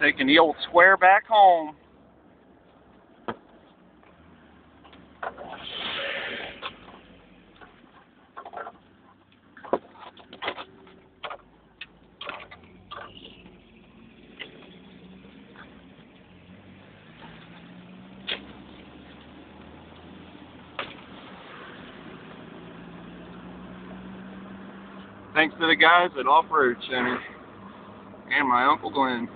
Taking the old square back home. Thanks to the guys at Off-Road Center and my Uncle Glenn.